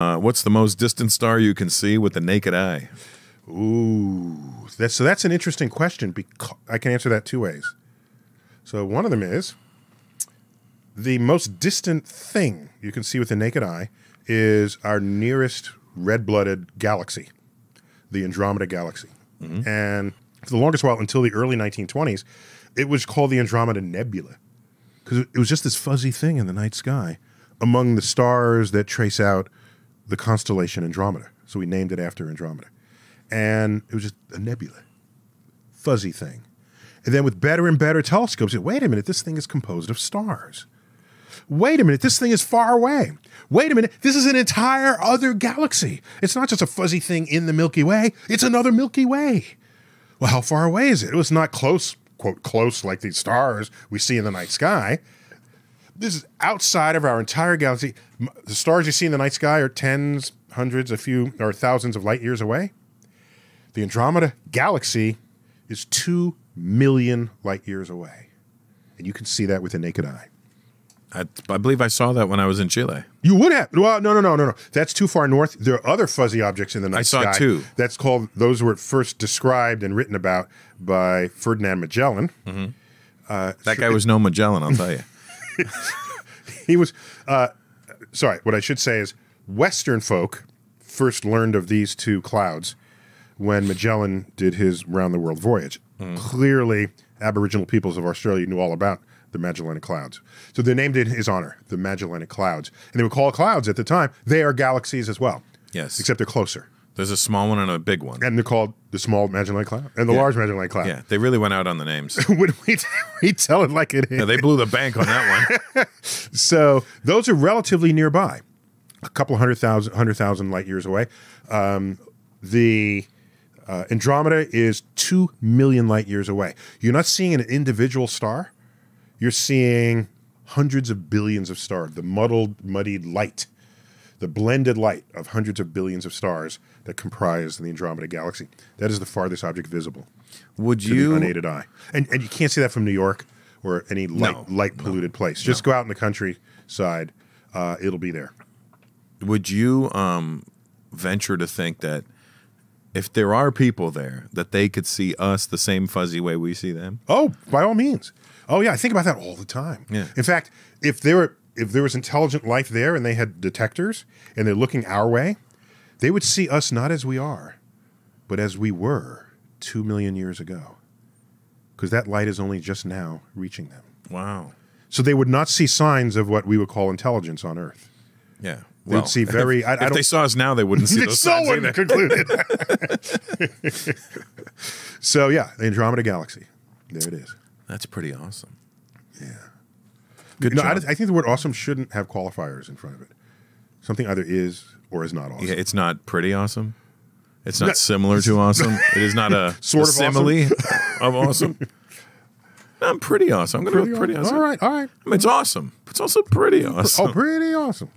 Uh, what's the most distant star you can see with the naked eye? Ooh, that's so that's an interesting question. Because I can answer that two ways. So one of them is the most distant thing you can see with the naked eye is our nearest red-blooded galaxy, the Andromeda Galaxy, and for the longest while until the early 1920s, it was called the Andromeda Nebula because it was just this fuzzy thing in the night sky among the stars that trace out the constellation Andromeda. So we named it after Andromeda. And it was just a nebula, fuzzy thing. And then with better and better telescopes, it, wait a minute, this thing is composed of stars. Wait a minute, this thing is far away. Wait a minute, this is an entire other galaxy. It's not just a fuzzy thing in the Milky Way, it's another Milky Way. Well, how far away is it? It was not close, quote, close like these stars we see in the night sky. This is outside of our entire galaxy. The stars you see in the night sky are tens, hundreds, a few, or thousands of light years away. The Andromeda galaxy is 2 million light years away. And you can see that with the naked eye. I, I believe I saw that when I was in Chile. You would have. Well, no, no, no, no, no. That's too far north. There are other fuzzy objects in the night I saw sky. two. That's called. Those were first described and written about by Ferdinand Magellan. Mm-hmm. Uh, that guy was no Magellan, I'll tell you. He was. Uh, sorry. What I should say is, Western folk first learned of these two clouds when Magellan did his round the world voyage. Clearly, Aboriginal peoples of Australia knew all about the Magellanic Clouds. So they named it in his honor, the Magellanic Clouds. And they were called clouds at the time. They are galaxies as well. Yes. Except they're closer. There's a small one and a big one. and they're called the small Magellanic Cloud and the Yeah. large Magellanic Cloud. Yeah, they really went out on the names. when we, we tell it like it is. Yeah, they blew the bank on that one. so those are relatively nearby, a couple hundred thousand, hundred thousand light years away. Um, the uh, Andromeda is two million light years away. You're not seeing an individual star; you're seeing hundreds of billions of stars. The muddled, muddied light, the blended light of hundreds of billions of stars that comprise the Andromeda galaxy. That is the farthest object visible. Would to the you? unaided eye. And and you can't see that from New York or any light No, light polluted place. Just go out in the countryside, uh, it'll be there. Would you um, venture to think that if there are people there, that they could see us the same fuzzy way we see them? Oh, by all means. Oh yeah, I think about that all the time. Yeah. In fact, if there were if there was intelligent life there and they had detectors and they're looking our way, they would see us not as we are, but as we were two million years ago. Because that light is only just now reaching them. Wow. So they would not see signs of what we would call intelligence on Earth. Yeah. They'd see very- If, I- I if they saw us now, they wouldn't see those so signs concluded. so yeah, the Andromeda Galaxy. There it is. That's pretty awesome. Yeah. Good no, I, job. I think the word awesome shouldn't have qualifiers in front of it. Something either is or is not awesome. Yeah, it's not pretty awesome. It's not No. similar to awesome. It is not a Sort a of simile of awesome. I'm pretty awesome. I'm going to go with pretty awesome. All right, all right. I mean, it's awesome. It's also pretty oh, awesome. Oh, pretty awesome.